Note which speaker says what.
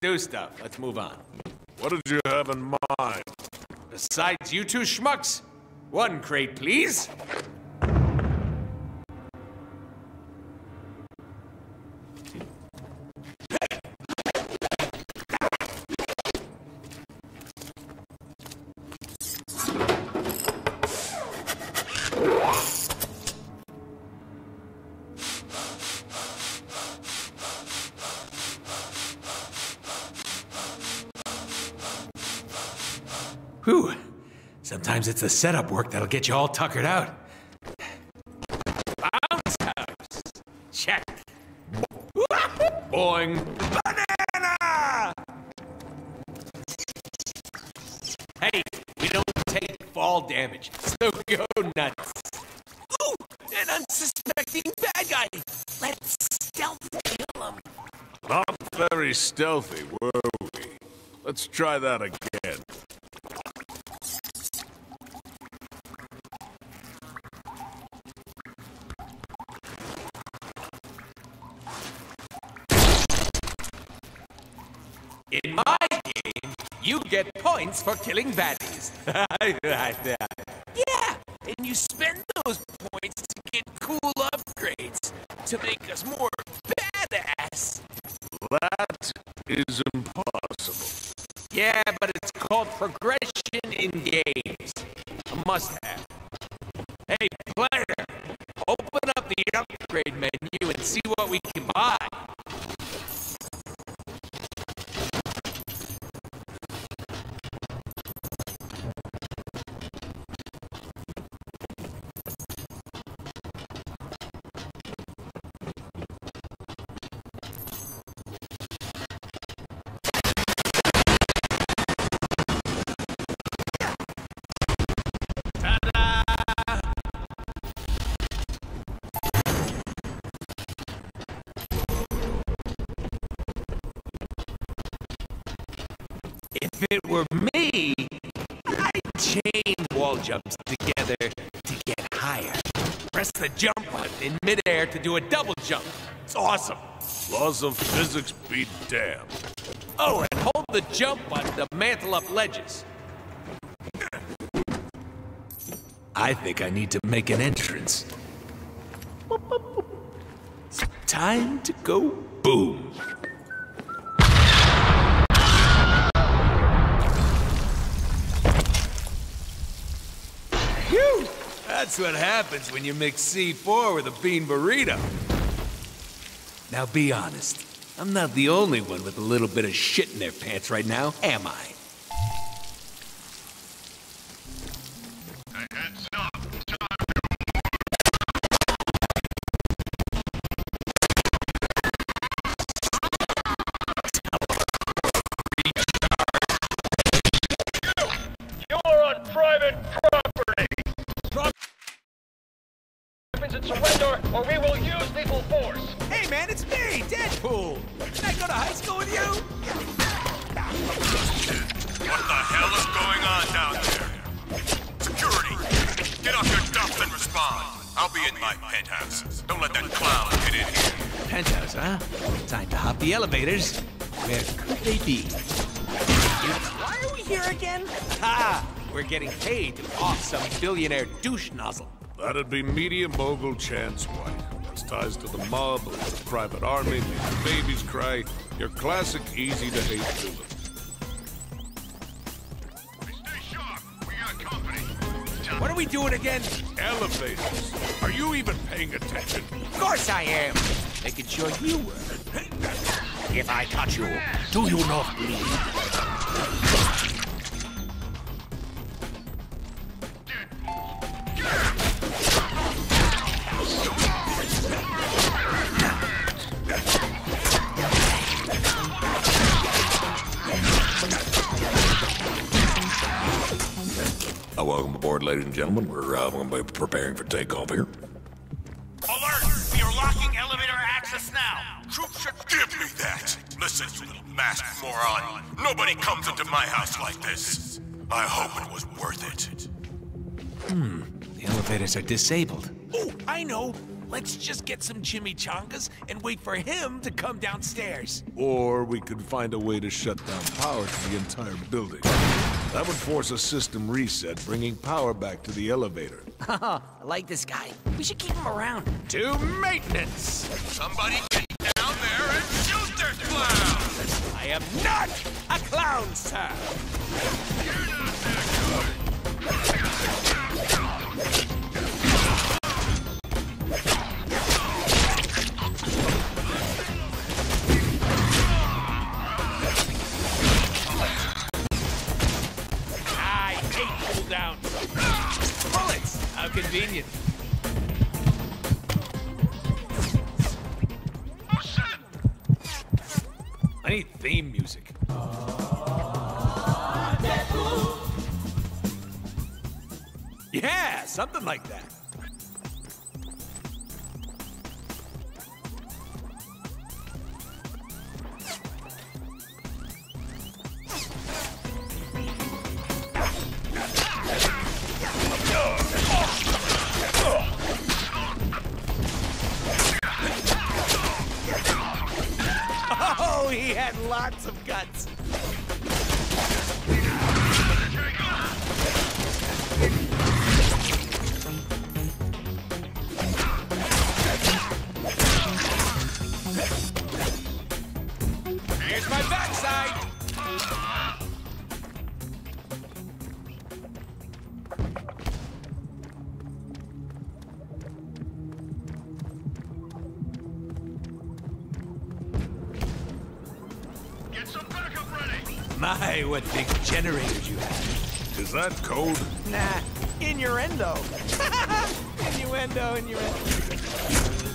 Speaker 1: do stuff. Let's move on.
Speaker 2: What did you have in mind?
Speaker 1: Besides you two schmucks, one crate, please. Whew. Sometimes it's the setup work that'll get you all tuckered out. Bounce house. Check. Boing. Banana! Hey, we don't take fall damage, so go nuts.
Speaker 3: Ooh, an unsuspecting bad guy. Let's stealth kill him.
Speaker 2: Not very stealthy, were we? Let's try that again.
Speaker 1: In my game, you get points for killing baddies.
Speaker 3: Yeah, and you spend those points to get cool upgrades to make us more badass.
Speaker 2: That is impossible.
Speaker 1: yeah, but it's called progression in games. A must-have. Hey, player, open up the upgrade menu and see what If it were me, I'd chain wall jumps together to get higher. Press the jump button in midair to do a double jump. It's awesome.
Speaker 2: Laws of physics be damned.
Speaker 1: Oh, and hold the jump button to mantle up ledges. I think I need to make an entrance. Time to go boom. That's what happens when you mix C4 with a bean burrito. Now be honest. I'm not the only one with a little bit of shit in their pants right now, am I? Me, Deadpool! Did I go to high school with you?
Speaker 4: What the hell is going on down there? Security! Get off your dump and respond. I'll be in my penthouse. Don't let that clown get in here.
Speaker 1: Penthouse, huh? Time to hop the elevators. Where could they be?
Speaker 3: Why are we here again?
Speaker 1: Ha! We're getting paid to off some billionaire douche nozzle.
Speaker 2: That'd be media mogul Chance White. Has ties to the mob, a private army, makes babies cry. Your classic easy-to-hate villain.
Speaker 4: Stay sharp. We got company.
Speaker 1: What are we doing again?
Speaker 2: Elevators. Are you even paying attention?
Speaker 1: Of course I am! Making sure you were.
Speaker 3: If I touch you, do you not bleed?
Speaker 2: Welcome aboard, ladies and gentlemen. We're uh, going to be preparing for takeoff here.
Speaker 4: Alert! We are locking elevator access now. Troops should give me that. Listen, you little masked moron. Nobody comes into my house like this. I hope it was worth it. Hmm.
Speaker 1: The elevators are disabled.
Speaker 3: Oh, I know.
Speaker 1: let's just get some chimichangas and wait for him to come downstairs.
Speaker 2: Or we could find a way to shut down power to the entire building. That would force a system reset, bringing power back to the elevator.
Speaker 5: I like this guy. We should keep him around.
Speaker 1: To maintenance!
Speaker 4: Somebody get down there and shoot their clown!
Speaker 1: I am not a clown, sir! Convenient. I need theme music. Yeah, something like that. He had lots of guts. Here's my backside. My, what big generators you have.
Speaker 2: Is that code?
Speaker 1: Nah, innuendo. innuendo, innuendo.